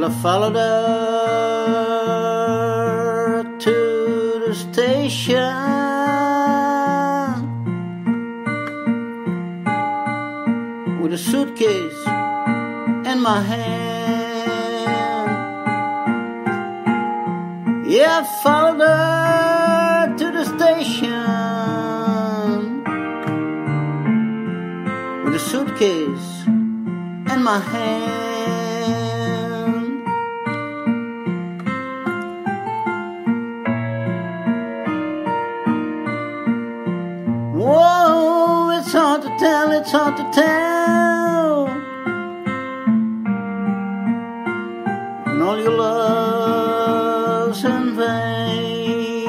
Well, I followed her to the station. With a suitcase in my hand. Yeah, I followed her to the station. With a suitcase in my hand. Whoa, it's hard to tell, it's hard to tell. And all your love's in vain.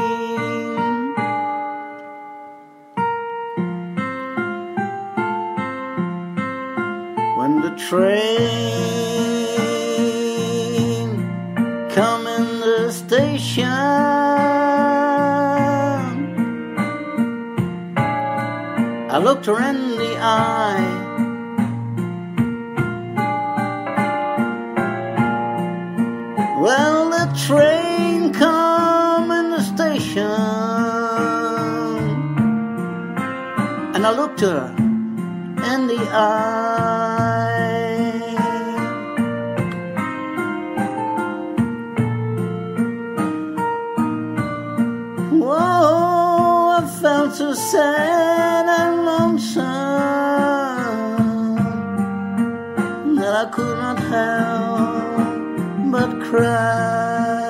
When the train I looked her in the eye. Well, the train come in the station, and I looked her in the eye. Felt so sad and lonesome that I could not help but cry.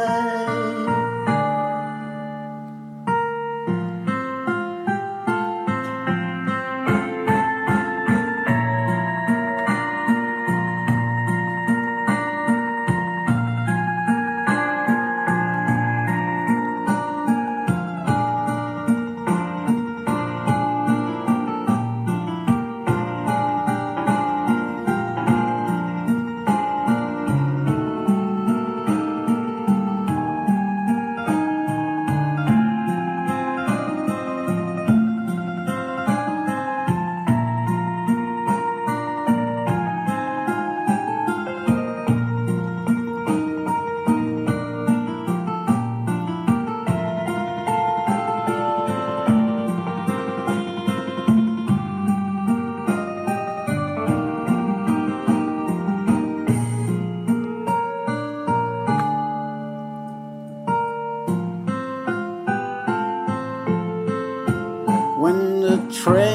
Train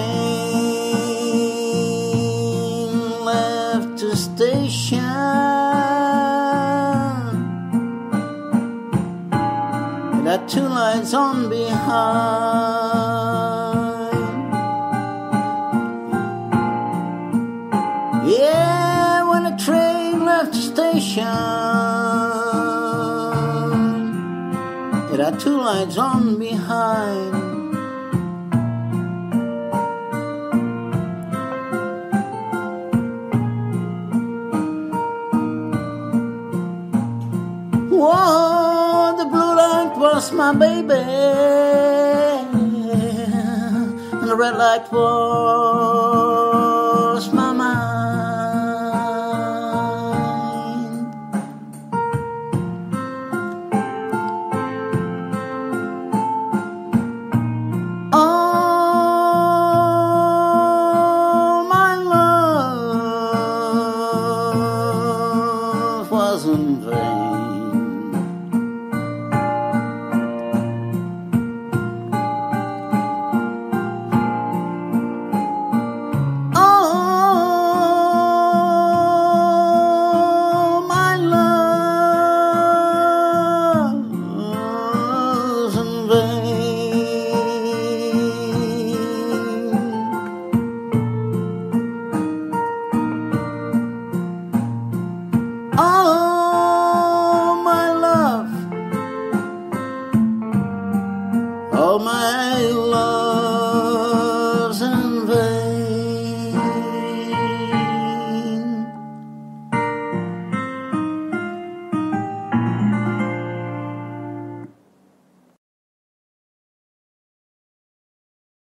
left the station. It had two lights on behind. Yeah, when the train left the station, it had two lights on behind. Whoa, the blue light was my baby, and the red light was my love.